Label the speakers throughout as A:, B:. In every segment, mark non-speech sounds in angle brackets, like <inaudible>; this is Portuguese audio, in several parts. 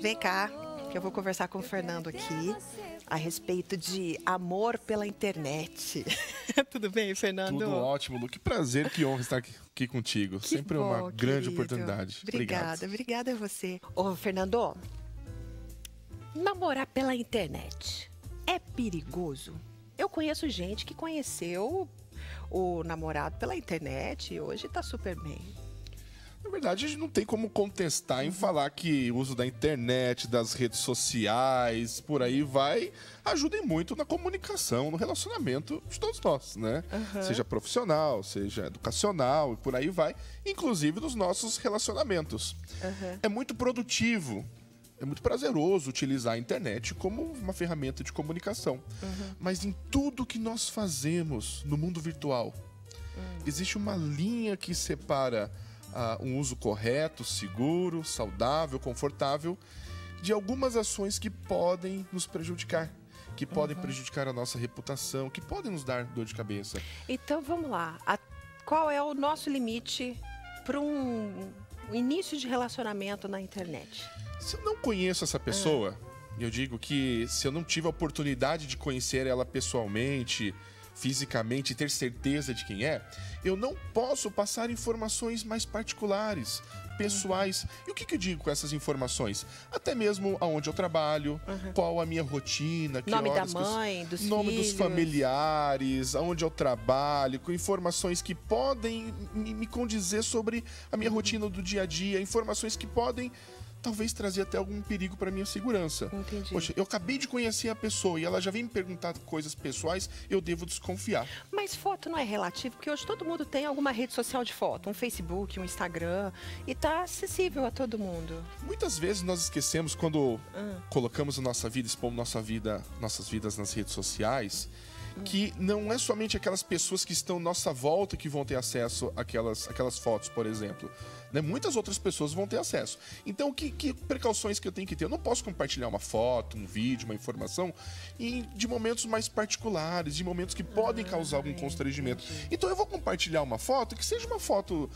A: vem cá, que eu vou conversar com o Fernando aqui a respeito de amor pela internet. <laughs> Tudo bem, Fernando?
B: Tudo ótimo, Lu. Que prazer, que honra estar aqui, aqui contigo.
A: Que
B: Sempre
A: bom,
B: uma grande
A: querido.
B: oportunidade.
A: Obrigada,
B: Obrigado.
A: obrigada a você. Ô, Fernando, namorar pela internet é perigoso? Eu conheço gente que conheceu o namorado pela internet e hoje tá super bem.
B: Na verdade, a gente não tem como contestar
A: Uhum.
B: em falar que o uso da internet, das redes sociais, por aí vai, ajudem muito na comunicação, no relacionamento de todos nós, né? Seja profissional, seja educacional e por aí vai, inclusive nos nossos relacionamentos. É muito produtivo. É muito prazeroso utilizar a internet como uma ferramenta de comunicação. Mas em tudo que nós fazemos no mundo virtual, existe uma linha que separa ah, um uso correto, seguro, saudável, confortável de algumas ações que podem nos prejudicar, que podem prejudicar a nossa reputação, que podem nos dar dor de cabeça.
A: Então vamos lá. A- qual é o nosso limite para um início de relacionamento na internet?
B: Se eu não conheço essa pessoa, e eu digo que se eu não tive a oportunidade de conhecer ela pessoalmente, fisicamente, e ter certeza de quem é, eu não posso passar informações mais particulares, pessoais. E o que, que eu digo com essas informações? Até mesmo aonde eu trabalho, qual a minha rotina, que
A: Nome da
B: horas eu-
A: mãe, dos
B: nome dos
A: filhos.
B: familiares, aonde eu trabalho, com informações que podem me, me condizer sobre a minha rotina do dia a dia, informações que podem talvez trazer até algum perigo para minha segurança.
A: Entendi.
B: Poxa, eu acabei de conhecer a pessoa e ela já vem me perguntar coisas pessoais, eu devo desconfiar.
A: Mas foto não é relativo, porque hoje todo mundo tem alguma rede social de foto, um Facebook, um Instagram, e tá acessível a todo mundo.
B: Muitas vezes nós esquecemos quando colocamos a nossa vida, expomos nossa vida, nossas vidas nas redes sociais, que não é somente aquelas pessoas que estão à nossa volta que vão ter acesso àquelas, àquelas fotos, por exemplo. Né? Muitas outras pessoas vão ter acesso. Então, que, que precauções que eu tenho que ter? Eu não posso compartilhar uma foto, um vídeo, uma informação em, de momentos mais particulares, de momentos que podem causar algum constrangimento. Então, eu vou compartilhar uma foto que seja uma foto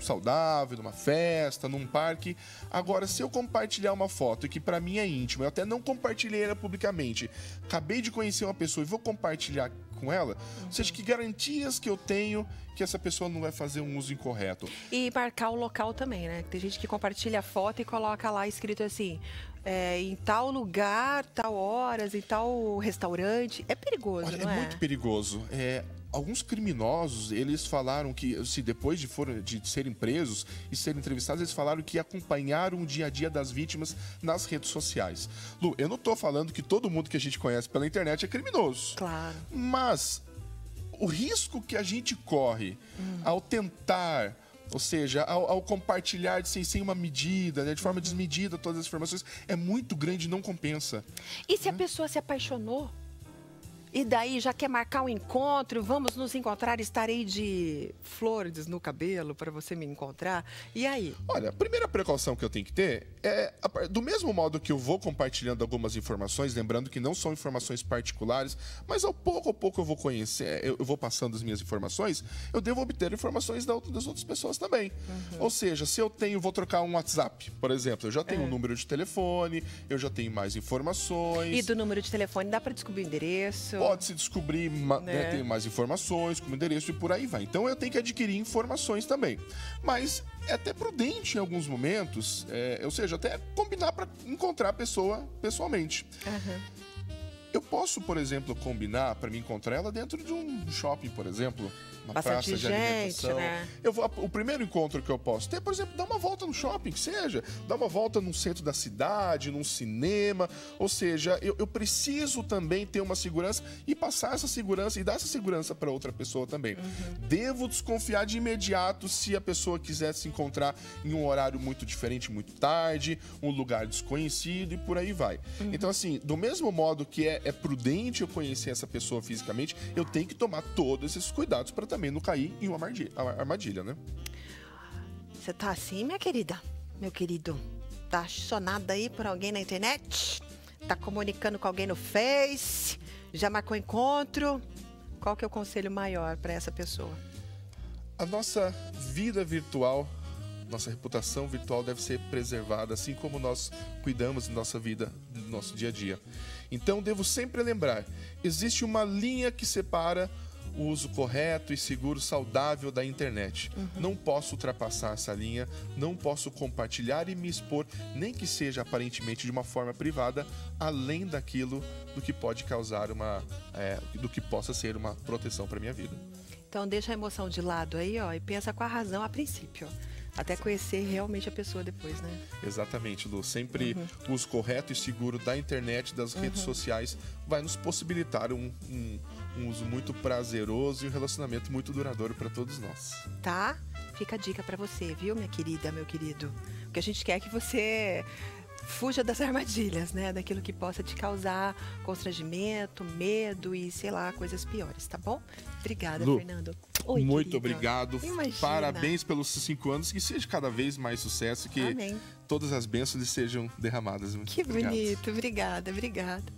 B: saudável, numa festa, num parque. Agora, se eu compartilhar uma foto que para mim é íntima, eu até não compartilhei ela publicamente, acabei de conhecer uma pessoa e vou compartilhar com ela, ou seja, que garantias que eu tenho que essa pessoa não vai fazer um uso incorreto?
A: E marcar o local também, né? Tem gente que compartilha a foto e coloca lá escrito assim, é, em tal lugar, tal horas, em tal restaurante. É perigoso,
B: Olha,
A: não
B: é
A: é?
B: muito perigoso. É, alguns criminosos, eles falaram que, se depois de, foram, de serem presos e serem entrevistados, eles falaram que acompanharam o dia a dia das vítimas nas redes sociais. Lu, eu não tô falando que todo mundo que a gente conhece pela internet é criminoso.
A: Claro.
B: Mas o risco que a gente corre ao tentar, ou seja, ao, ao compartilhar sem, sem uma medida, né, de forma desmedida todas as informações, é muito grande não compensa.
A: E se a pessoa se apaixonou? E daí já quer marcar um encontro, vamos nos encontrar, estarei de flores no cabelo para você me encontrar. E aí?
B: Olha, a primeira precaução que eu tenho que ter é, do mesmo modo que eu vou compartilhando algumas informações, lembrando que não são informações particulares, mas ao pouco a pouco eu vou conhecer, eu, vou passando as minhas informações, eu devo obter informações das outras pessoas também. Ou seja, se eu tenho, vou trocar um WhatsApp, por exemplo, eu já tenho um número de telefone, eu já tenho mais informações.
A: E do número de telefone dá para descobrir o endereço?
B: Pode-se descobrir, né,
A: Né?
B: tem mais informações, como endereço e por aí vai. Então eu tenho que adquirir informações também. Mas é até prudente em alguns momentos, é, ou seja, até combinar para encontrar a pessoa pessoalmente.
A: Aham.
B: Eu posso, por exemplo, combinar para me encontrar ela dentro de um shopping, por exemplo, uma
A: Bastante
B: praça de
A: gente,
B: alimentação.
A: né?
B: Eu vou, o primeiro encontro que eu posso ter, por exemplo, dar uma volta no shopping, que seja, dar uma volta no centro da cidade, num cinema, ou seja, eu, eu preciso também ter uma segurança e passar essa segurança e dar essa segurança para outra pessoa também.
A: Uhum.
B: Devo desconfiar de imediato se a pessoa quiser se encontrar em um horário muito diferente, muito tarde, um lugar desconhecido e por aí vai.
A: Uhum.
B: Então, assim, do mesmo modo que é, é prudente eu conhecer essa pessoa fisicamente, eu tenho que tomar todos esses cuidados para também não cair em uma armadilha, né?
A: Você tá assim, minha querida? Meu querido? Tá apaixonada aí por alguém na internet? Tá comunicando com alguém no Face? Já marcou encontro? Qual que é o conselho maior para essa pessoa?
B: A nossa vida virtual nossa reputação virtual deve ser preservada, assim como nós cuidamos da nossa vida, do nosso dia a dia. Então, devo sempre lembrar: existe uma linha que separa o uso correto e seguro, saudável da internet. Uhum. Não posso ultrapassar essa linha, não posso compartilhar e me expor, nem que seja aparentemente de uma forma privada, além daquilo do que pode causar uma. É, do que possa ser uma proteção para minha vida.
A: Então deixa a emoção de lado aí, ó, e pensa com a razão a princípio. Até conhecer realmente a pessoa depois, né?
B: Exatamente, Lu. Sempre uhum. o uso correto e seguro da internet, das uhum. redes sociais, vai nos possibilitar um, um, um uso muito prazeroso e um relacionamento muito duradouro para todos nós.
A: Tá? Fica a dica para você, viu, minha querida, meu querido? O que a gente quer é que você fuja das armadilhas, né? Daquilo que possa te causar constrangimento, medo e, sei lá, coisas piores, tá bom? Obrigada,
B: Lu,
A: Fernando.
B: Oi, muito querido. obrigado. Imagina. Parabéns pelos cinco anos. Que seja cada vez mais sucesso. Que Amém. todas as bênçãos sejam derramadas.
A: Muito que obrigado. bonito. Obrigada, obrigada.